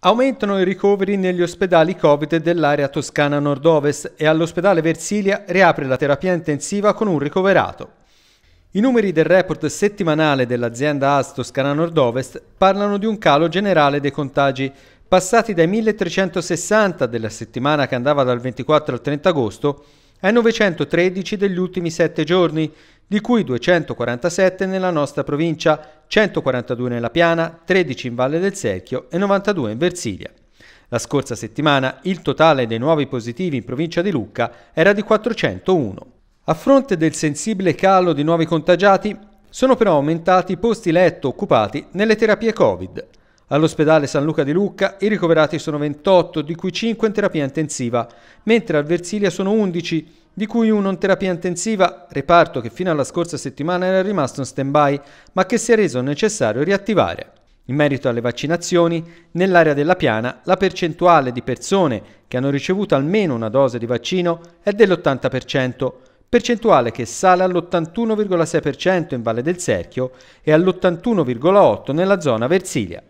Aumentano i ricoveri negli ospedali Covid dell'area toscana nord-ovest e all'ospedale Versilia riapre la terapia intensiva con un ricoverato. I numeri del report settimanale dell'azienda AS Toscana Nord-Ovest parlano di un calo generale dei contagi, passati dai 1360 della settimana che andava dal 24 al 30 agosto ai 913 degli ultimi sette giorni, di cui 247 nella nostra provincia, 142 nella Piana, 13 in Valle del Secchio e 92 in Versilia. La scorsa settimana il totale dei nuovi positivi in provincia di Lucca era di 401. A fronte del sensibile calo di nuovi contagiati, sono però aumentati i posti letto occupati nelle terapie Covid. All'ospedale San Luca di Lucca i ricoverati sono 28, di cui 5 in terapia intensiva, mentre al Versilia sono 11, di cui uno in terapia intensiva, reparto che fino alla scorsa settimana era rimasto in stand-by, ma che si è reso necessario riattivare. In merito alle vaccinazioni, nell'area della piana la percentuale di persone che hanno ricevuto almeno una dose di vaccino è dell'80%, percentuale che sale all'81,6% in Valle del Serchio e all'81,8% nella zona Versilia.